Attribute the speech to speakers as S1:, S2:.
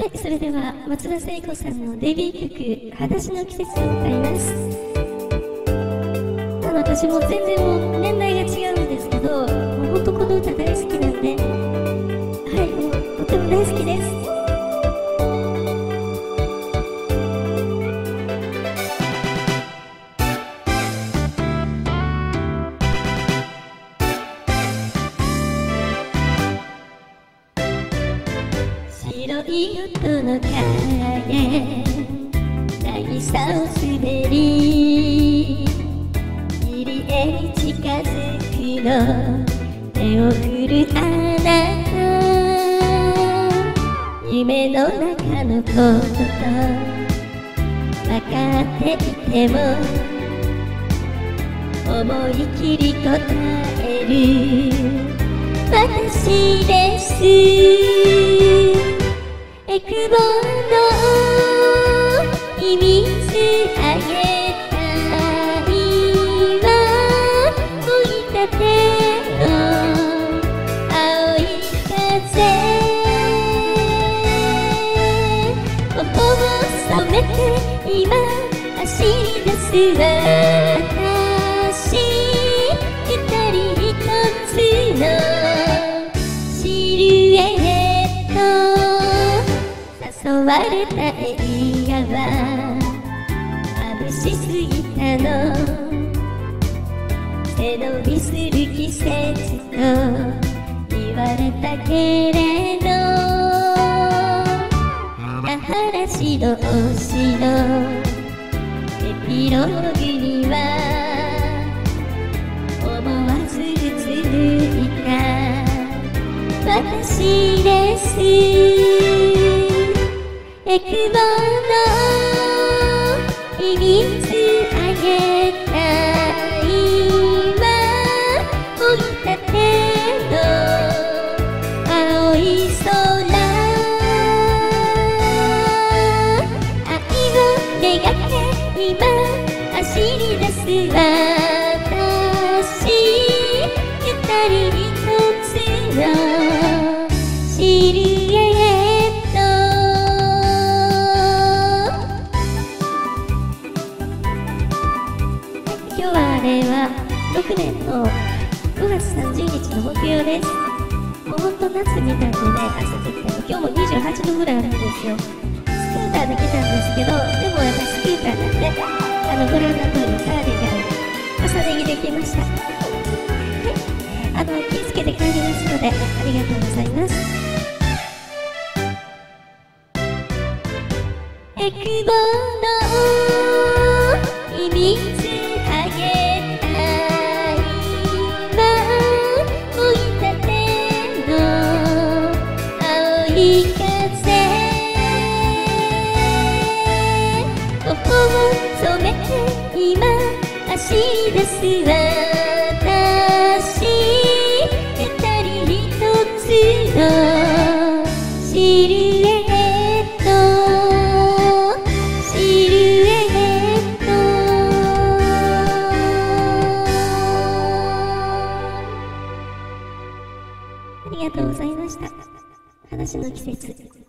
S1: はい、それでは松田聖子さんのデビュー曲「裸足の季節」を歌います。私も全然もう年代が違うんですけどもうほんとこの歌大好きなんで白い音の影渚を滑り入り江に近づくの。手を振るあなた夢の中のこと分かっていても思い切り答える。私です。り出す私二人一つのシルエット誘われた映画は眩しすぎたの。背伸びする季節と言われたけれど。ハラハラしどしどエピローグには思わず映るいた私です。エクボの私二人一つのシルエット今日はあれは6年の5月30日の木曜です。もうほんと夏みたいでね朝出ても。今日も28度ぐらいあるんですよ。スクーターで来たんですけどでもやっぱスクーターなんであのご覧の通りカーディガン重ね着できました。はい。あの気をつけて帰りますのでありがとうございます。エクボの秘密走り出す私二人一つのシルエットシルエットありがとうございました。話の季節。